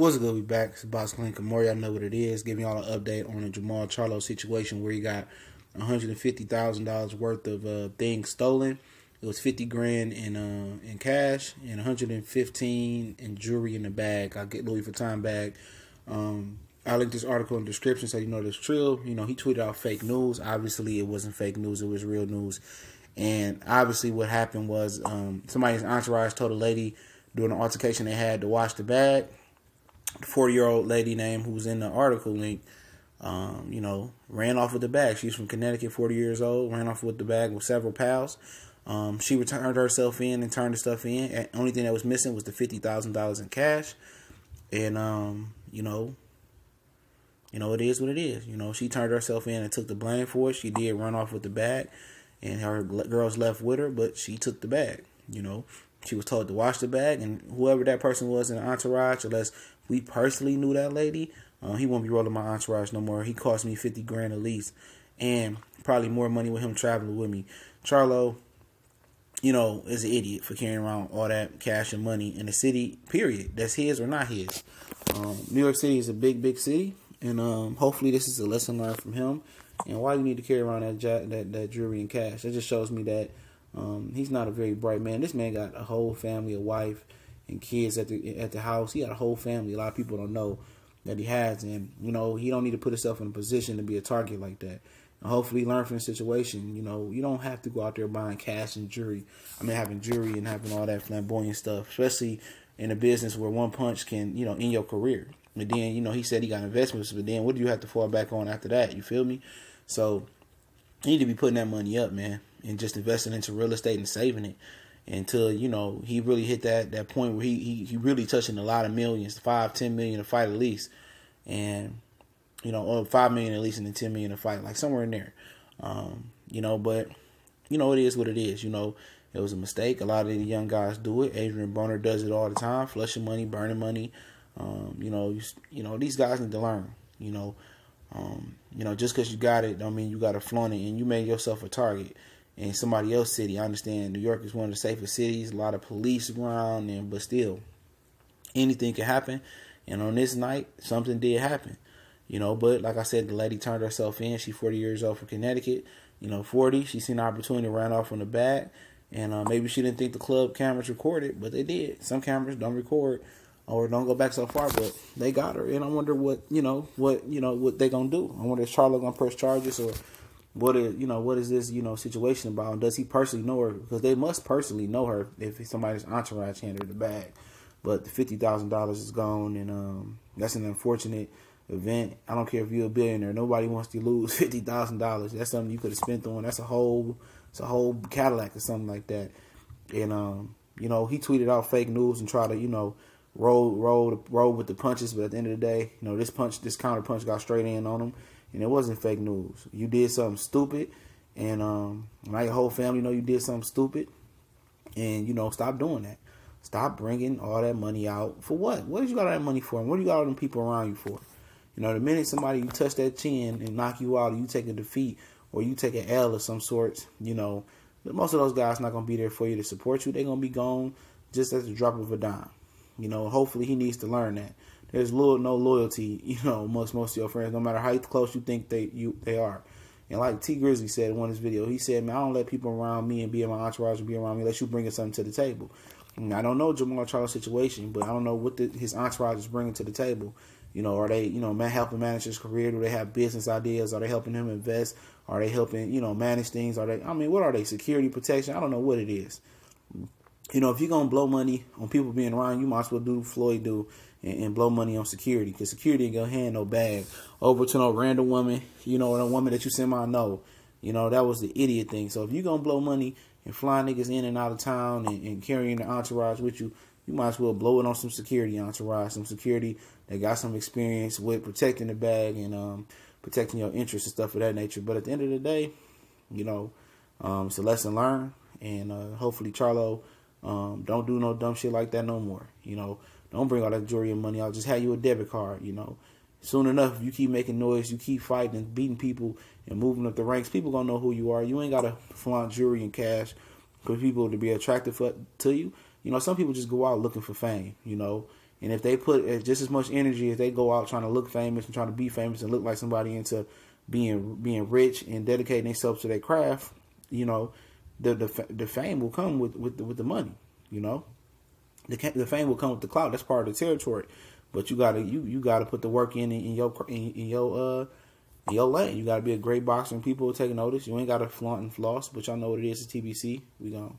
What's good? We back. It's Boss Clink More. Y'all know what it is. Giving y'all an update on the Jermall Charlo situation where he got $150,000 worth of uh, things stolen. It was 50 grand in uh, in cash and 115 in jewelry in the bag. I get Louis Vuitton bag. Um, I linked this article in the description so you know this true. You know, he tweeted out fake news. Obviously, it wasn't fake news. It was real news. And obviously, what happened was um, somebody's entourage told a lady during an altercation they had to wash the bag 40 year old lady name who was in the article link, um, you know, ran off with the bag. She's from Connecticut, 40 years old, ran off with the bag with several pals. Um, she returned herself in and turned the stuff in. And only thing that was missing was the $50,000 in cash. And, um, you know, you know, it is what it is. You know, she turned herself in and took the blame for it. She did run off with the bag, and her girls left with her, but she took the bag. You know, she was told to wash the bag, and whoever that person was in the entourage, unless we personally knew that lady, uh, he won't be rolling my entourage no more. He cost me fifty grand at least, and probably more money with him traveling with me. Charlo, you know, is an idiot for carrying around all that cash and money in the city. Period. That's his or not his. Um, New York City is a big, big city, and um, hopefully this is a lesson learned from him. And why you need to carry around that that that jewelry and cash? It just shows me that um, he's not a very bright man. This man got a whole family, a wife, and kids at the at the house. He got a whole family. A lot of people don't know that he has, and you know he don't need to put himself in a position to be a target like that. And hopefully, learn from the situation. You know, you don't have to go out there buying cash and jewelry. I mean, having jewelry and having all that flamboyant stuff, especially in a business where one punch can, you know, in your career. And then, you know, he said he got investments, but then what do you have to fall back on after that? You feel me? So you need to be putting that money up, man and just investing into real estate and saving it until you know he really hit that that point where he he, he really touching a lot of millions, five, ten million a fight at least, and you know, or five million at least, and then ten million a fight, like somewhere in there. Um, you know, but you know, it is what it is. You know, it was a mistake. A lot of the young guys do it. Adrian Broner does it all the time, flushing money, burning money. Um, you know, you, you know, these guys need to learn. You know, um, you know, just because you got it, don't mean you got to flaunt it, and you made yourself a target in somebody else's city. I understand New York is one of the safest cities, a lot of police around, and but still, anything can happen. And on this night, something did happen, you know. But like I said, the lady turned herself in. She's 40 years old from Connecticut. You know, 40. She seen an opportunity, ran off on the back, and uh, maybe she didn't think the club cameras recorded, but they did. Some cameras don't record or don't go back so far, but they got her. And I wonder what you know, what you know, what they gonna do. I wonder if Charlo gonna press charges or what is you know what is this you know situation about? And does he personally know her? Because they must personally know her if somebody's entourage handed her the bag. But the fifty thousand dollars is gone, and um, that's an unfortunate event. I don't care if you're a billionaire. Nobody wants to lose fifty thousand dollars. That's something you could have spent on. That's a whole, it's a whole Cadillac or something like that. And um, you know, he tweeted out fake news and tried to you know roll roll roll with the punches. But at the end of the day, you know, this punch, this counter punch got straight in on him and it wasn't fake news. You did something stupid, and um, my whole family know you did something stupid, and you know, stop doing that. Stop bringing all that money out for what? What did you got all that money for? And what do you got all them people around you for? You know, the minute somebody you touch that chin and knock you out, or you take a defeat, or you take an L of some sorts, you know, most of those guys not gonna be there for you to support you. They're gonna be gone just at the drop of a dime. You know, hopefully he needs to learn that there's little no loyalty, you know, amongst most of your friends, no matter how close you think they you they are. And like T Grizzly said in one of his videos, he said, "Man, I don't let people around me and be in my entourage and be around me unless you bringing something to the table." And I don't know Jermall Charles' situation, but I don't know what the, his entourage is bringing to the table. You know, are they, you know, man, helping manage his career? Do they have business ideas? Are they helping him invest? Are they helping, you know, manage things? Are they, I mean, what are they? Security protection? I don't know what it is. You know, if you're gonna blow money on people being around, you might as well do Floyd do and, and blow money on security because security ain't gonna hand no bag over to no random woman, you know, or a woman that you semi know. You know, that was the idiot thing. So if you're gonna blow money and fly niggas in and out of town and, and carrying the entourage with you, you might as well blow it on some security entourage, some security that got some experience with protecting the bag and um, protecting your interests and stuff of that nature. But at the end of the day, you know, um, it's a lesson learned, and uh, hopefully Charlo um, don't do no dumb shit like that no more. You know, don't bring all that jewelry and money. I'll just have you a debit card, you know. Soon enough, if you keep making noise, you keep fighting and beating people and moving up the ranks, people gonna know who you are. You ain't gotta flaunt jewelry and cash for people to be attractive to you. You know, some people just go out looking for fame, you know, And if they put just as much energy as they go out trying to look famous and trying to be famous and look like somebody into being being rich and dedicating themselves to their craft, you know, the the, the fame will come with with the, with the money. You know, the the fame will come with the clout. That's part of the territory. But you gotta you you gotta put the work in in, your in, in your uh in your lane. You gotta be a great boxer and people will take notice. You ain't gotta flaunt and floss, but y'all know what it is. It's TBC. We gonna